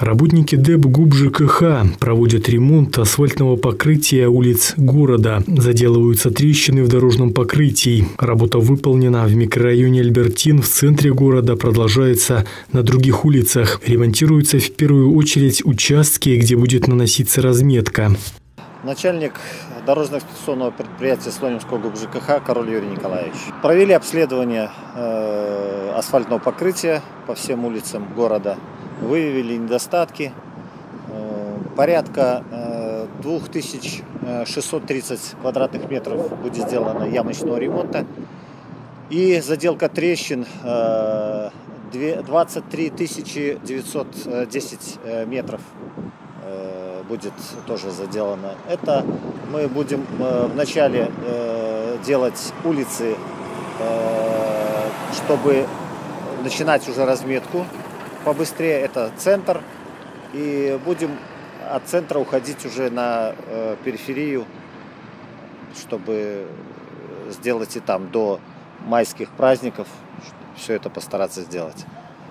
Работники ДЭБ ГУБ ЖКХ проводят ремонт асфальтного покрытия улиц города. Заделываются трещины в дорожном покрытии. Работа выполнена в микрорайоне Альбертин в центре города, продолжается на других улицах. Ремонтируются в первую очередь участки, где будет наноситься разметка. Начальник дорожно-эксплуатационного предприятия Слонимского ГУБ ЖКХ Король Юрий Николаевич. Провели обследование э, асфальтного покрытия по всем улицам города выявили недостатки. Э, порядка 2630 э, квадратных метров будет сделано ямочного ремонта. И заделка трещин 23 910 метров будет тоже заделано. Это мы будем вначале делать улицы, чтобы начинать уже разметку побыстрее. Это центр. И будем от центра уходить уже на э, периферию, чтобы сделать и там до майских праздников все это постараться сделать.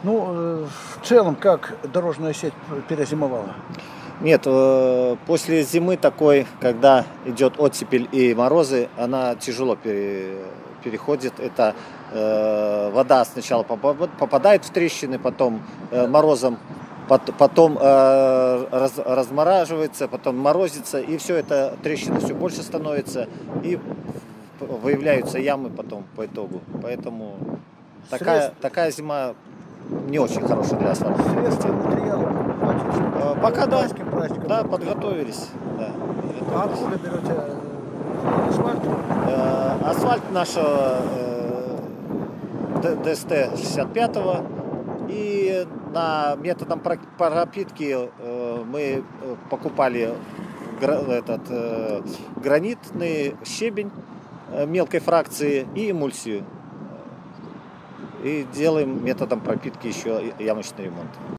Ну, э, в целом, как дорожная сеть перезимовала? Нет, э, после зимы такой, когда идет оттепель и морозы, она тяжело переходит. Это э, вода сначала попадает в трещины, потом э, морозом, потом раз, размораживается, потом морозится, и все это трещины все больше становится, и выявляются ямы потом по итогу. Поэтому такая, такая зима не очень хорошая для асфальта. Средства, материалы э, Пока да, да, подготовились. Да, А откуда берете асфальт? Э, асфальт нашего э, ДСТ 65 и на методом пропитки э, мы покупали этот гранитный щебень мелкой фракции и эмульсию. И делаем методом пропитки еще ямочный ремонт.